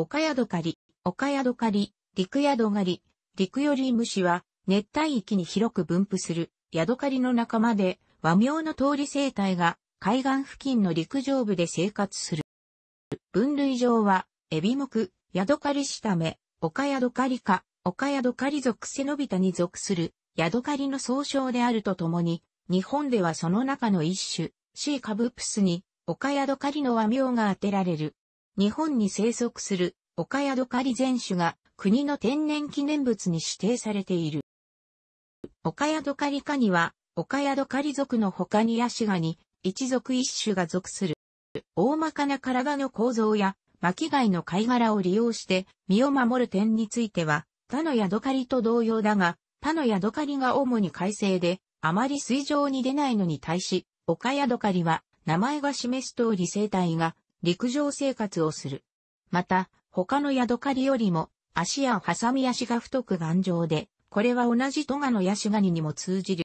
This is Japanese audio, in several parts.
岡宿狩り、岡宿狩り、陸宿狩り、陸より虫は熱帯域に広く分布するヤドカリの仲間で和名の通り生態が海岸付近の陸上部で生活する。分類上は、エビ目、ヤドカリシタメ、オカヤドカリ科、オカヤドカリ属セノビタに属するヤドカリの総称であるとともに、日本ではその中の一種、シーカブプスに、オカヤドカリの和名が当てられる。日本に生息するオカヤドカリ全種が国の天然記念物に指定されている。オカヤドカリ科には、オカヤドカリ属の他にヤシガニ、一族一種が属する。大まかな体の構造や巻貝の貝殻を利用して身を守る点については、他のヤドカリと同様だが、他のヤドカリが主に海星で、あまり水上に出ないのに対し、オカヤドカリは、名前が示す通り生態が陸上生活をする。また、他のヤドカリよりも、足やハサミ足が太く頑丈で、これは同じトガのヤシガニにも通じる。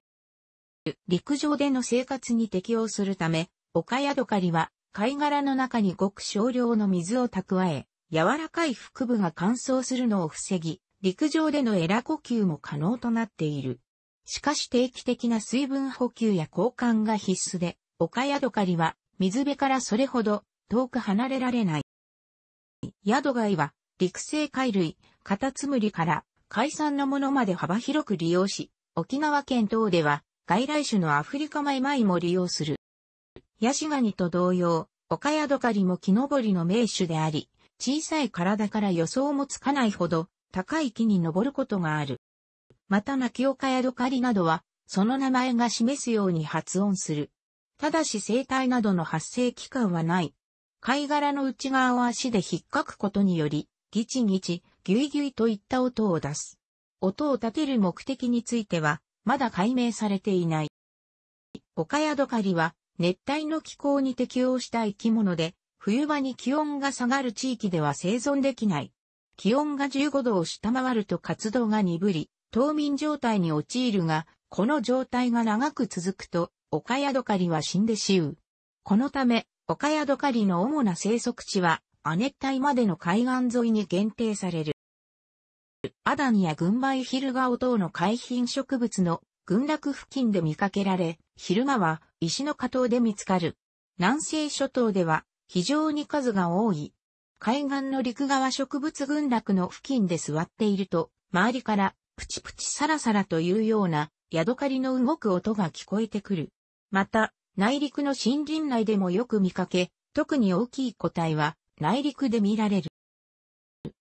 陸上での生活に適応するため、オカヤドカリは貝殻の中にごく少量の水を蓄え、柔らかい腹部が乾燥するのを防ぎ、陸上でのエラ呼吸も可能となっている。しかし定期的な水分補給や交換が必須で、オカヤドカリは水辺からそれほど遠く離れられない。ヤドガイは陸生貝類、カタツムリから海産のものまで幅広く利用し、沖縄県等では外来種のアフリカマイマイも利用する。ヤシガニと同様、オカヤドカリも木登りの名手であり、小さい体から予想もつかないほど高い木に登ることがある。またナキオカヤドカリなどは、その名前が示すように発音する。ただし生体などの発生期間はない。貝殻の内側を足で引っかくことにより、ギチギチ、ギュイギュイといった音を出す。音を立てる目的については、まだ解明されていない。オカヤドカリは、熱帯の気候に適応した生き物で、冬場に気温が下がる地域では生存できない。気温が15度を下回ると活動が鈍り、冬眠状態に陥るが、この状態が長く続くと、オカヤドカリは死んで死う。このため、オカヤドカリの主な生息地は、亜熱帯までの海岸沿いに限定される。アダニや群馬イヒルガオ等の海浜植物の群落付近で見かけられ、昼間は石の下等で見つかる。南西諸島では非常に数が多い。海岸の陸側植物群落の付近で座っていると、周りからプチプチサラサラというようなヤドカリの動く音が聞こえてくる。また、内陸の森林内でもよく見かけ、特に大きい個体は内陸で見られる。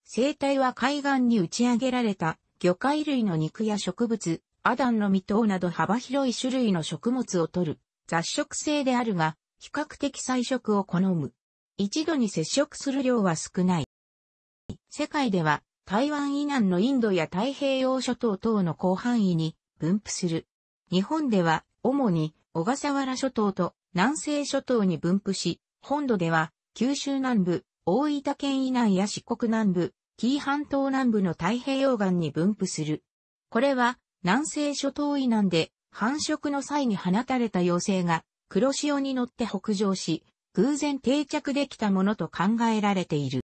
生態は海岸に打ち上げられた魚介類の肉や植物、アダンの未踏など幅広い種類の食物を取る雑食性であるが、比較的菜食を好む。一度に接触する量は少ない。世界では台湾以南のインドや太平洋諸島等の広範囲に分布する。日本では主に小笠原諸島と南西諸島に分布し、本土では九州南部、大分県以南や四国南部、紀伊半島南部の太平洋岸に分布する。これは南西諸島以南で繁殖の際に放たれた妖精が黒潮に乗って北上し、偶然定着できたものと考えられている。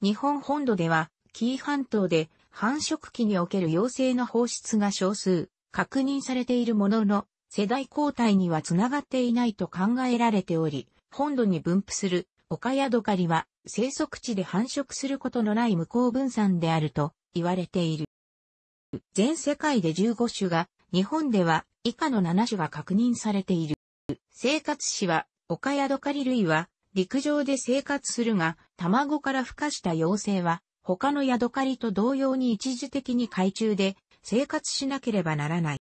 日本本土では、紀伊半島で繁殖期における妖精の放出が少数確認されているものの、世代交代にはつながっていないと考えられており、本土に分布するオカヤドカリは生息地で繁殖することのない無効分散であると言われている。全世界で15種が、日本では以下の7種が確認されている。生活史は、オカヤドカリ類は陸上で生活するが、卵から孵化した幼生は、他のヤドカリと同様に一時的に海中で生活しなければならない。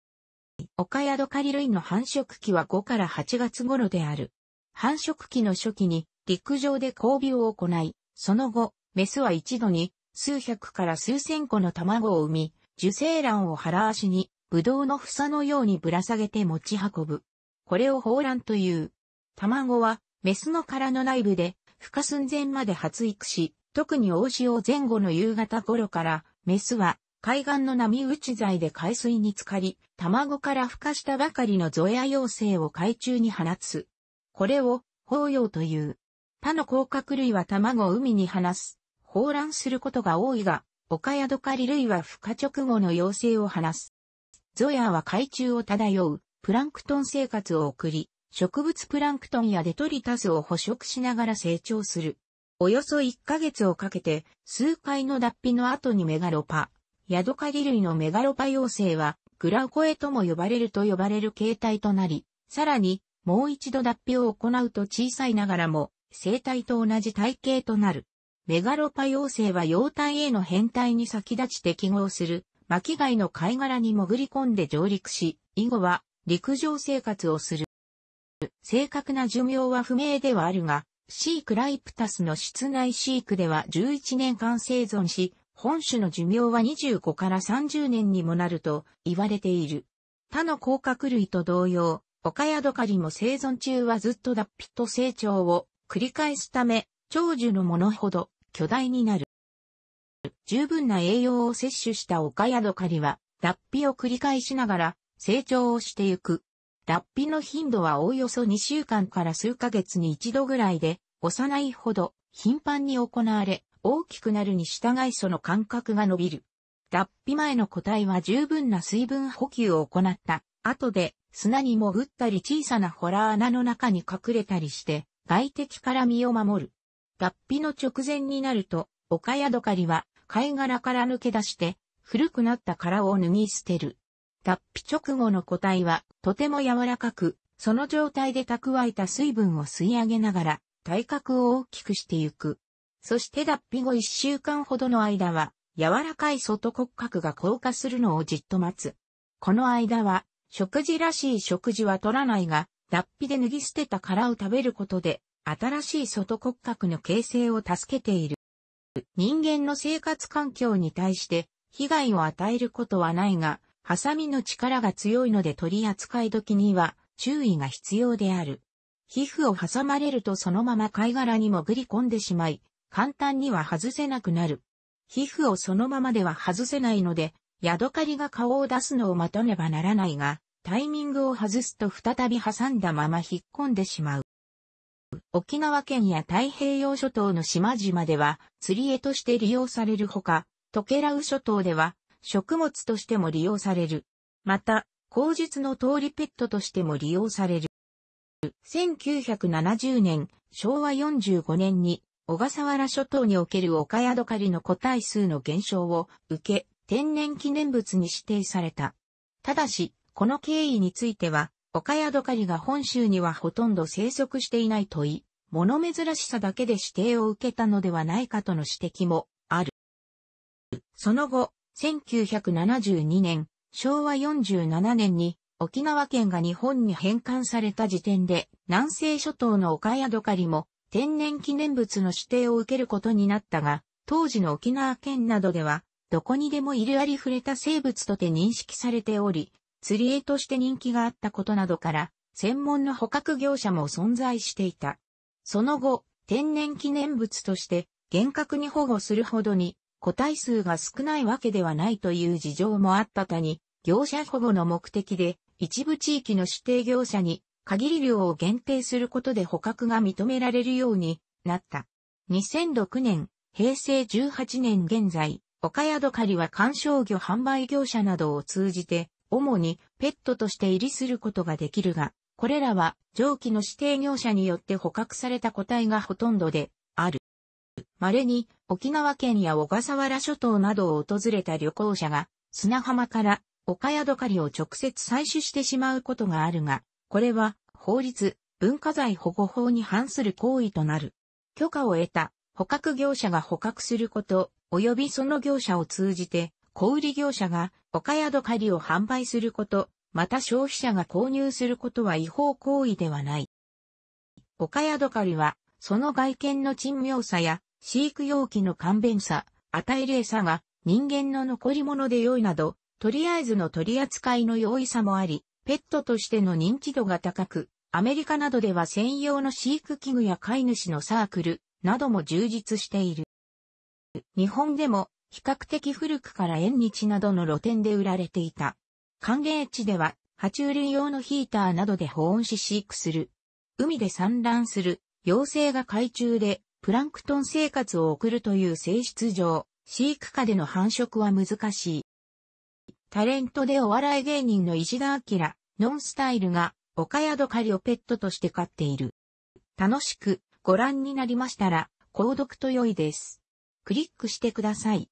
オカヤドカリ類の繁殖期は5から8月頃である。繁殖期の初期に陸上で交尾を行い、その後、メスは一度に数百から数千個の卵を産み、受精卵を腹足に、ブドウの房のようにぶら下げて持ち運ぶ。これを放卵という。卵は、メスの殻の内部で、孵化寸前まで発育し、特に大潮前後の夕方頃から、メスは、海岸の波打ち材で海水に浸かり、卵から孵化したばかりのゾエア幼生を海中に放つ。これを、包葉という。他の甲殻類は卵を海に放す。放卵することが多いが、オカヤドカリ類は孵化直後の幼生を放す。ゾヤは海中を漂うプランクトン生活を送り、植物プランクトンやデトリタスを捕食しながら成長する。およそ1ヶ月をかけて、数回の脱皮の後にメガロパ、ヤドカリ類のメガロパ幼生は、グラウコエとも呼ばれると呼ばれる形態となり、さらに、もう一度脱皮を行うと小さいながらも、生態と同じ体型となる。メガロパ幼生は幼体への変態に先立ち適合する、巻貝の貝殻に潜り込んで上陸し、以後は陸上生活をする。正確な寿命は不明ではあるが、シークライプタスの室内飼育では11年間生存し、本種の寿命は25から30年にもなると言われている。他の甲殻類と同様、オカヤドカリも生存中はずっと脱皮と成長を繰り返すため、長寿のものほど巨大になる。十分な栄養を摂取したオカヤドカリは、脱皮を繰り返しながら成長をしてゆく。脱皮の頻度はおおよそ2週間から数ヶ月に一度ぐらいで、幼いほど頻繁に行われ、大きくなるに従いその間隔が伸びる。脱皮前の個体は十分な水分補給を行った後で砂に潜ったり小さなホラー穴の中に隠れたりして外敵から身を守る。脱皮の直前になると、オカヤドカリは貝殻から抜け出して古くなった殻を脱ぎ捨てる。脱皮直後の個体はとても柔らかく、その状態で蓄えた水分を吸い上げながら体格を大きくしてゆく。そして脱皮後一週間ほどの間は、柔らかい外骨格が硬化するのをじっと待つ。この間は、食事らしい食事は取らないが、脱皮で脱ぎ捨てた殻を食べることで、新しい外骨格の形成を助けている。人間の生活環境に対して被害を与えることはないが、ハサミの力が強いので取り扱い時には注意が必要である。皮膚を挟まれるとそのまま貝殻に潜り込んでしまい、簡単には外せなくなる。皮膚をそのままでは外せないので、ヤドカリが顔を出すのを待たねばならないが、タイミングを外すと再び挟んだまま引っ込んでしまう。沖縄県や太平洋諸島の島々では釣り絵として利用されるほか、トケラウ諸島では食物としても利用される。また、口述の通りペットとしても利用される。1970年、昭和45年に小笠原諸島における岡宿狩りの個体数の減少を受け、天然記念物に指定された。ただし、この経緯については、岡宿狩りが本州にはほとんど生息していないといい、物珍しさだけで指定を受けたのではないかとの指摘もある。その後、1972年、昭和47年に沖縄県が日本に返還された時点で、南西諸島の岡宿狩りも天然記念物の指定を受けることになったが、当時の沖縄県などでは、どこにでもいるありふれた生物とて認識されており、釣り絵として人気があったことなどから、専門の捕獲業者も存在していた。その後、天然記念物として厳格に保護するほどに個体数が少ないわけではないという事情もあったたに、業者保護の目的で一部地域の指定業者に限り量を限定することで捕獲が認められるようになった。2006年、平成18年現在、岡宿狩りは観賞魚販売業者などを通じて、主にペットとして入りすることができるが、これらは上記の指定業者によって捕獲された個体がほとんどである。稀に沖縄県や小笠原諸島などを訪れた旅行者が砂浜から岡宿狩りを直接採取してしまうことがあるが、これは法律、文化財保護法に反する行為となる。許可を得た捕獲業者が捕獲すること、及びその業者を通じて、小売業者が岡宿狩りを販売すること、また消費者が購入することは違法行為ではない。岡宿狩りは、その外見の珍妙さや飼育容器の簡便さ、与える餌が人間の残り物で良いなど、とりあえずの取り扱いの容易さもあり、ペットとしての認知度が高く、アメリカなどでは専用の飼育器具や飼い主のサークルなども充実している。日本でも比較的古くから縁日などの露店で売られていた。歓迎地では爬虫類用のヒーターなどで保温し飼育する。海で産卵する妖精が海中でプランクトン生活を送るという性質上、飼育下での繁殖は難しい。タレントでお笑い芸人の石田明、ノンスタイルが、岡宿カリをペットとして飼っている。楽しくご覧になりましたら、購読と良いです。クリックしてください。